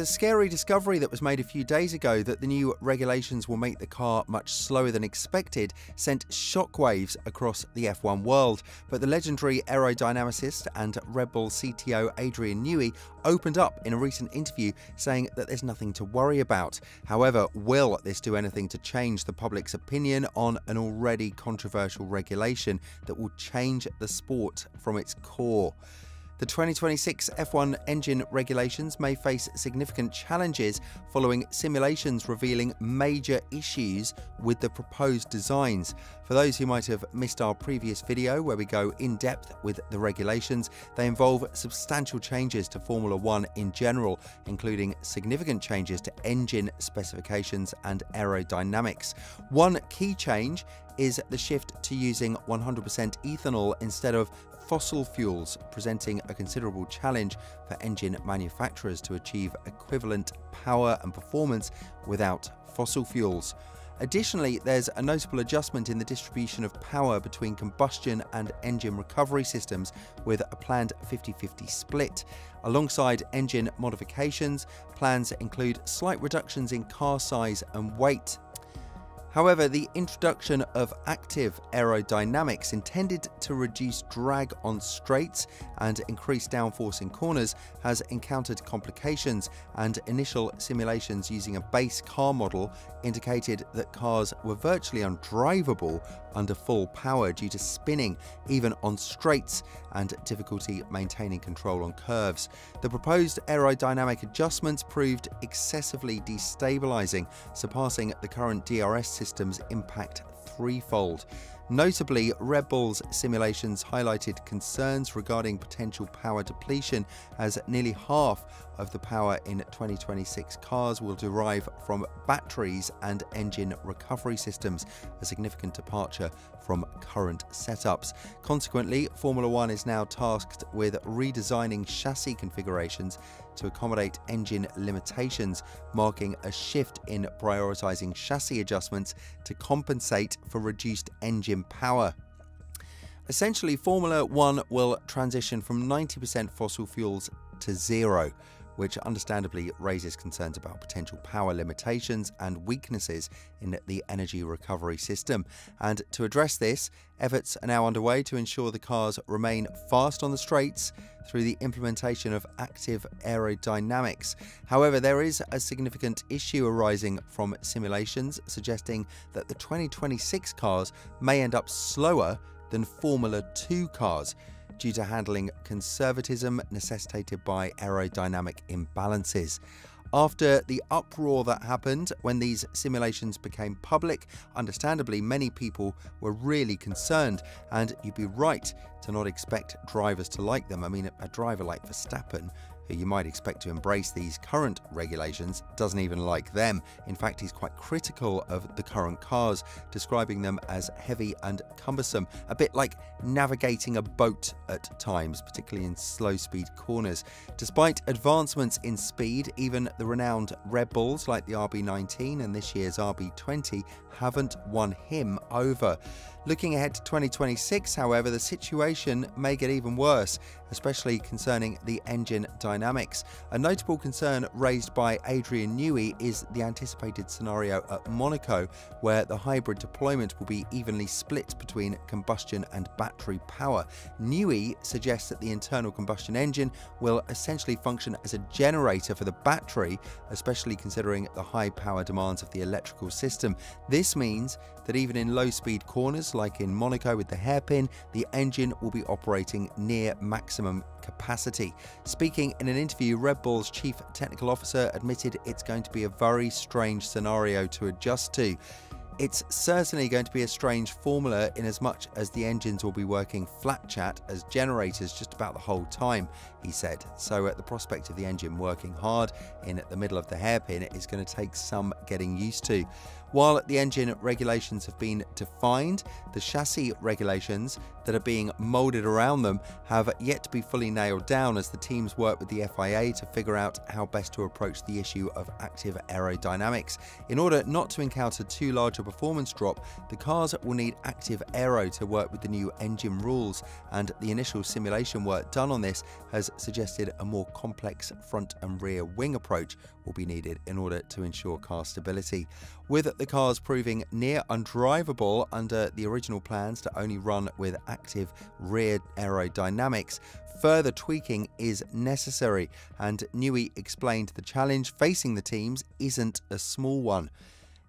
the scary discovery that was made a few days ago that the new regulations will make the car much slower than expected sent shockwaves across the F1 world. But the legendary aerodynamicist and Red Bull CTO Adrian Newey opened up in a recent interview saying that there's nothing to worry about. However, will this do anything to change the public's opinion on an already controversial regulation that will change the sport from its core? The 2026 F1 engine regulations may face significant challenges following simulations revealing major issues with the proposed designs. For those who might have missed our previous video where we go in depth with the regulations, they involve substantial changes to Formula One in general, including significant changes to engine specifications and aerodynamics. One key change is the shift to using 100% ethanol instead of fossil fuels, presenting a considerable challenge for engine manufacturers to achieve equivalent power and performance without fossil fuels. Additionally, there's a notable adjustment in the distribution of power between combustion and engine recovery systems with a planned 50 50 split. Alongside engine modifications, plans include slight reductions in car size and weight However, the introduction of active aerodynamics intended to reduce drag on straights and increase downforce in corners has encountered complications and initial simulations using a base car model indicated that cars were virtually undrivable under full power due to spinning even on straights and difficulty maintaining control on curves. The proposed aerodynamic adjustments proved excessively destabilizing, surpassing the current DRS system's impact threefold. Notably, Red Bull's simulations highlighted concerns regarding potential power depletion, as nearly half of the power in 2026 cars will derive from batteries and engine recovery systems, a significant departure from current setups. Consequently, Formula One is now tasked with redesigning chassis configurations to accommodate engine limitations, marking a shift in prioritizing chassis adjustments to compensate for reduced engine power. Essentially, Formula One will transition from 90% fossil fuels to zero which understandably raises concerns about potential power limitations and weaknesses in the energy recovery system. And to address this, efforts are now underway to ensure the cars remain fast on the straights through the implementation of active aerodynamics. However, there is a significant issue arising from simulations suggesting that the 2026 cars may end up slower than Formula 2 cars due to handling conservatism necessitated by aerodynamic imbalances. After the uproar that happened when these simulations became public, understandably, many people were really concerned, and you'd be right to not expect drivers to like them. I mean, a driver like Verstappen who you might expect to embrace these current regulations, doesn't even like them. In fact, he's quite critical of the current cars, describing them as heavy and cumbersome, a bit like navigating a boat at times, particularly in slow speed corners. Despite advancements in speed, even the renowned Red Bulls like the RB19 and this year's RB20 haven't won him over. Looking ahead to 2026, however, the situation may get even worse, especially concerning the engine dynamics. A notable concern raised by Adrian Newey is the anticipated scenario at Monaco, where the hybrid deployment will be evenly split between combustion and battery power. Newey suggests that the internal combustion engine will essentially function as a generator for the battery, especially considering the high power demands of the electrical system. This means that even in low speed corners like in Monaco with the hairpin, the engine will be operating near maximum capacity. Speaking in an interview, Red Bull's chief technical officer admitted it's going to be a very strange scenario to adjust to. It's certainly going to be a strange formula in as much as the engines will be working flat chat as generators just about the whole time, he said. So at the prospect of the engine working hard in the middle of the hairpin is going to take some getting used to. While the engine regulations have been defined, the chassis regulations that are being moulded around them have yet to be fully nailed down as the teams work with the FIA to figure out how best to approach the issue of active aerodynamics. In order not to encounter too large a performance drop, the cars will need active aero to work with the new engine rules, and the initial simulation work done on this has suggested a more complex front and rear wing approach will be needed in order to ensure car stability. With the cars proving near undrivable under the original plans to only run with active rear aerodynamics, further tweaking is necessary, and Newey explained the challenge facing the teams isn't a small one.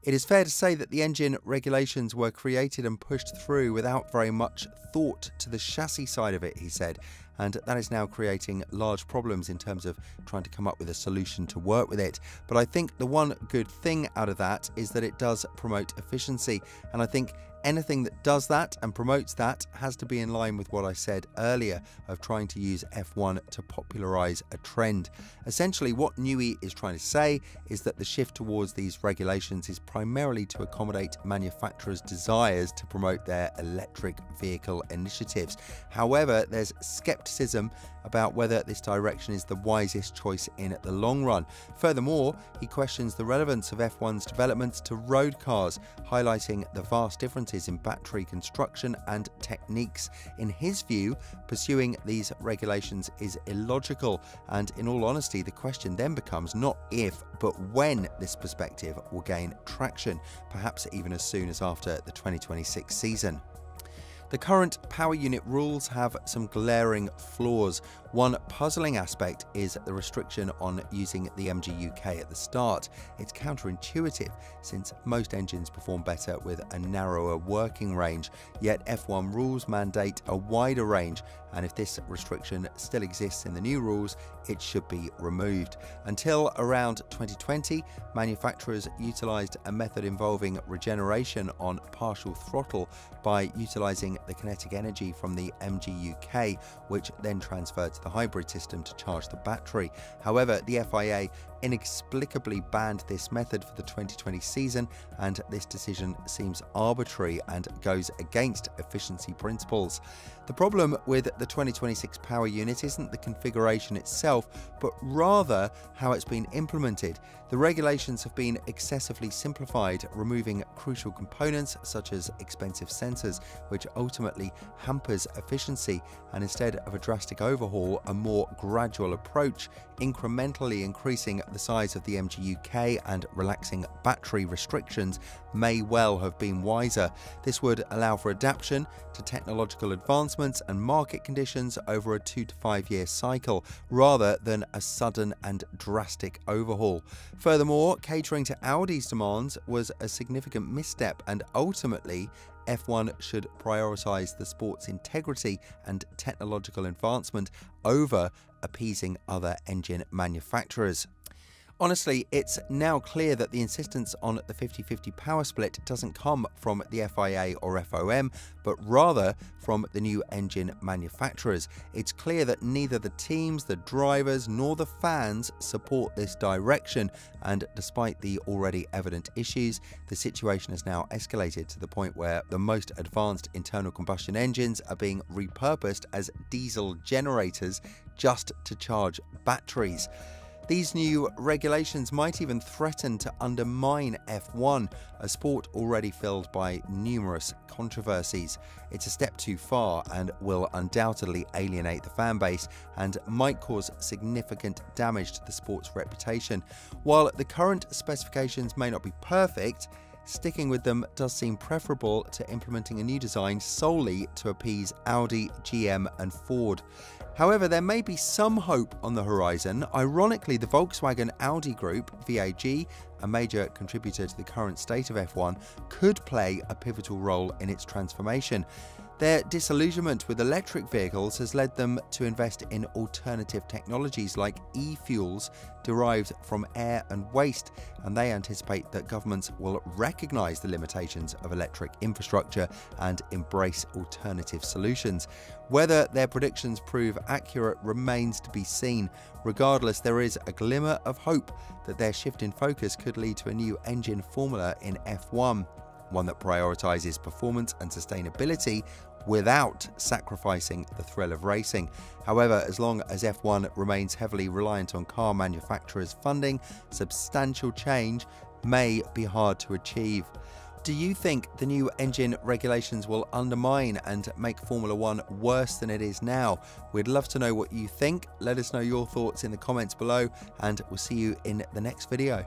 It is fair to say that the engine regulations were created and pushed through without very much thought to the chassis side of it, he said, and that is now creating large problems in terms of trying to come up with a solution to work with it. But I think the one good thing out of that is that it does promote efficiency, and I think Anything that does that and promotes that has to be in line with what I said earlier of trying to use F1 to popularise a trend. Essentially, what Newey is trying to say is that the shift towards these regulations is primarily to accommodate manufacturers' desires to promote their electric vehicle initiatives. However, there's scepticism about whether this direction is the wisest choice in the long run. Furthermore, he questions the relevance of F1's developments to road cars, highlighting the vast differences in battery construction and techniques. In his view, pursuing these regulations is illogical, and in all honesty, the question then becomes not if, but when this perspective will gain traction, perhaps even as soon as after the 2026 season. The current power unit rules have some glaring flaws. One puzzling aspect is the restriction on using the MGU-K at the start. It's counterintuitive since most engines perform better with a narrower working range, yet F1 rules mandate a wider range and if this restriction still exists in the new rules, it should be removed. Until around 2020, manufacturers utilised a method involving regeneration on partial throttle by utilising the kinetic energy from the MGU-K, which then transferred to the hybrid system to charge the battery. However, the FIA inexplicably banned this method for the 2020 season, and this decision seems arbitrary and goes against efficiency principles. The problem with the 2026 power unit isn't the configuration itself, but rather how it's been implemented. The regulations have been excessively simplified, removing crucial components such as expensive sensors, which ultimately hampers efficiency, and instead of a drastic overhaul, a more gradual approach, incrementally increasing the size of the MGU-K and relaxing battery restrictions may well have been wiser. This would allow for adaptation to technological advancements and market conditions over a two to five year cycle, rather than a sudden and drastic overhaul. Furthermore, catering to Audi's demands was a significant misstep and ultimately F1 should prioritise the sport's integrity and technological advancement over appeasing other engine manufacturers. Honestly, it's now clear that the insistence on the 50 50 power split doesn't come from the FIA or FOM, but rather from the new engine manufacturers. It's clear that neither the teams, the drivers, nor the fans support this direction, and despite the already evident issues, the situation has now escalated to the point where the most advanced internal combustion engines are being repurposed as diesel generators just to charge batteries. These new regulations might even threaten to undermine F1, a sport already filled by numerous controversies. It's a step too far and will undoubtedly alienate the fan base and might cause significant damage to the sport's reputation. While the current specifications may not be perfect, sticking with them does seem preferable to implementing a new design solely to appease Audi, GM, and Ford. However, there may be some hope on the horizon. Ironically, the Volkswagen Audi Group, VAG, a major contributor to the current state of F1, could play a pivotal role in its transformation. Their disillusionment with electric vehicles has led them to invest in alternative technologies like e fuels derived from air and waste, and they anticipate that governments will recognise the limitations of electric infrastructure and embrace alternative solutions. Whether their predictions prove accurate remains to be seen. Regardless, there is a glimmer of hope that their shift in focus could lead to a new engine formula in F1 one that prioritises performance and sustainability without sacrificing the thrill of racing. However, as long as F1 remains heavily reliant on car manufacturers' funding, substantial change may be hard to achieve. Do you think the new engine regulations will undermine and make Formula One worse than it is now? We'd love to know what you think. Let us know your thoughts in the comments below, and we'll see you in the next video.